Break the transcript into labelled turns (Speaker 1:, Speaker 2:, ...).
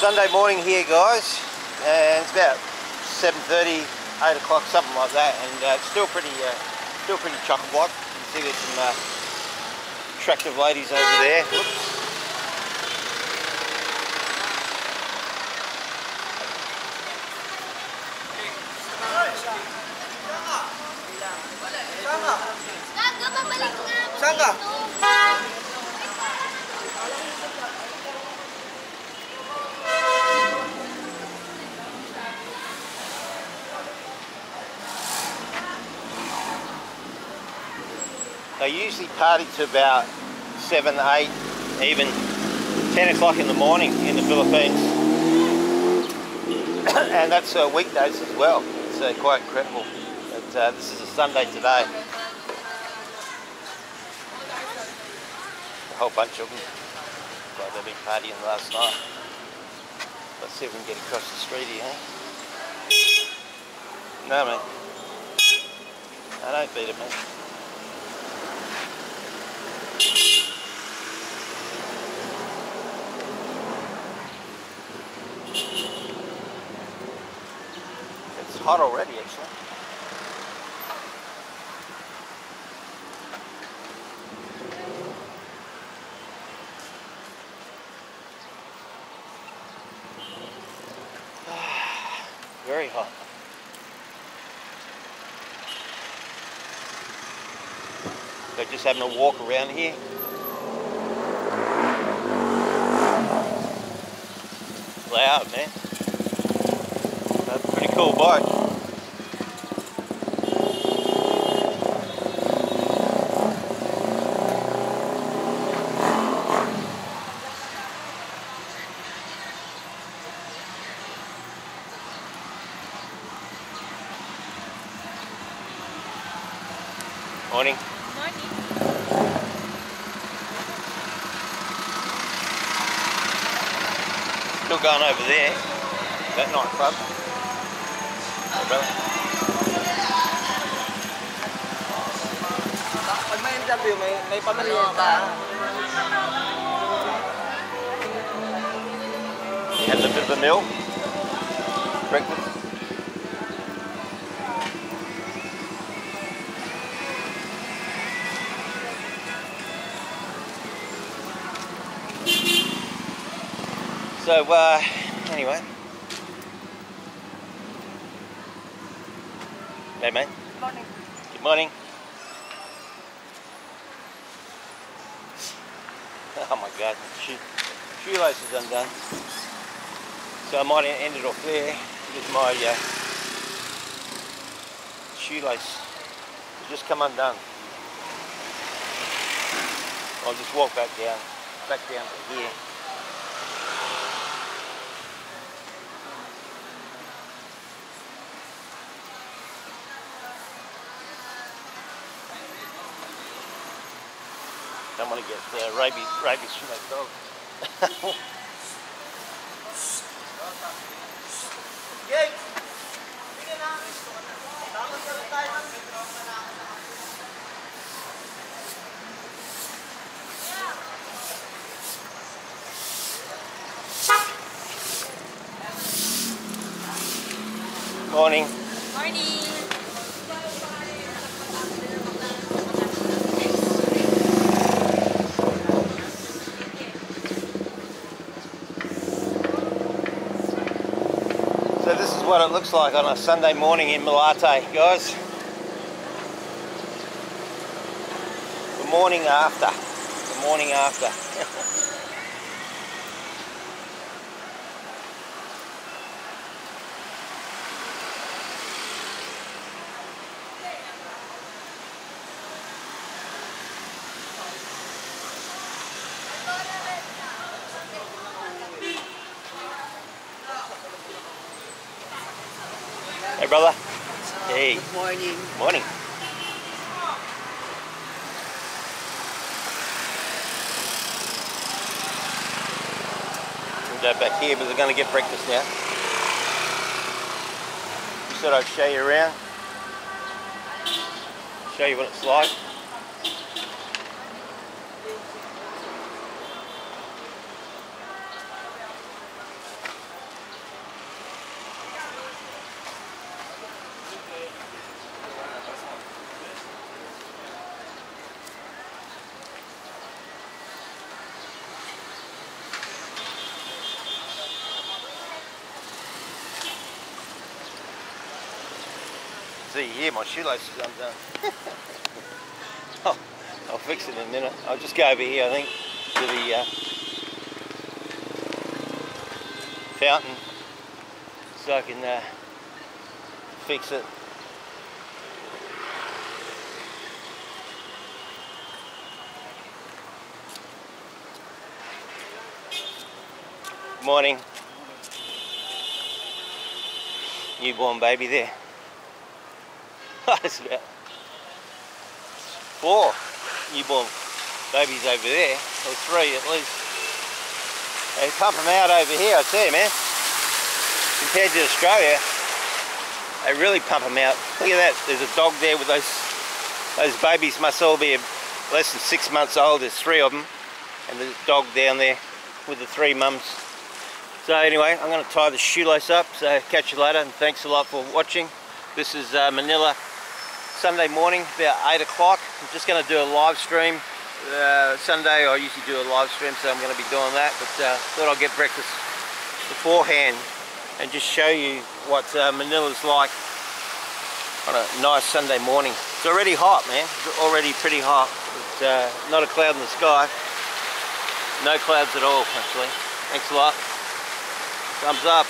Speaker 1: Sunday morning here, guys, and it's about 7:30, 8 o'clock, something like that, and uh, it's still pretty, uh, still pretty chock-a-block. You can see there's some uh, attractive ladies over there. Whoops.
Speaker 2: Gaga,
Speaker 1: They usually party to about 7, 8, even 10 o'clock in the morning in the Philippines. and that's uh, weekdays as well. It's uh, quite incredible. But uh, this is a Sunday today. A whole bunch of them. Like they've been partying last night. Let's see if we can get across the street here. No, man. I don't beat it, man. Hot already, actually. Very hot. They're just having a walk around here. Loud, man. That's a pretty cool boat. Morning. Still going over there. That nightclub. Hey, brother.
Speaker 3: Pag may interview, may, may pamilienta.
Speaker 1: Having a bit of a meal. Breakfast. So, uh, anyway. Hey, mate.
Speaker 3: Morning.
Speaker 1: Good morning. Oh my god, shoe, shoelace is undone. So I might end it off there with my uh, shoelace. It's just come undone. I'll just walk back down, back down to here. Don't want to get uh, rabies, rabies from that dog. Morning.
Speaker 2: Morning.
Speaker 1: So this is what it looks like on a Sunday morning in Malate, guys. The morning after. The morning after. hey brother. Hey.
Speaker 3: Morning.
Speaker 1: Morning. We'll go back here, but we're going to get breakfast now. Said I'd show you around. Show you what it's like. See here, my shoelaces undone. oh, I'll fix it in a minute. I'll just go over here, I think, to the uh, fountain so I can uh, fix it. Morning. Newborn baby there. That's four newborn babies over there, or three at least. They pump them out over here, I tell you, man. Compared to Australia, they really pump them out. Look at that, there's a dog there with those those babies must all be less than six months old. There's three of them, and the dog down there with the three mums. So anyway, I'm going to tie the shoelace up, so catch you later, and thanks a lot for watching. This is uh, Manila, Sunday morning, about 8 o'clock. I'm just going to do a live stream. Uh, Sunday I usually do a live stream, so I'm going to be doing that, but uh, thought I'll get breakfast beforehand and just show you what uh, Manila's like on a nice Sunday morning. It's already hot, man. It's already pretty hot. It's uh, not a cloud in the sky. No clouds at all, actually. Thanks a lot. Thumbs up.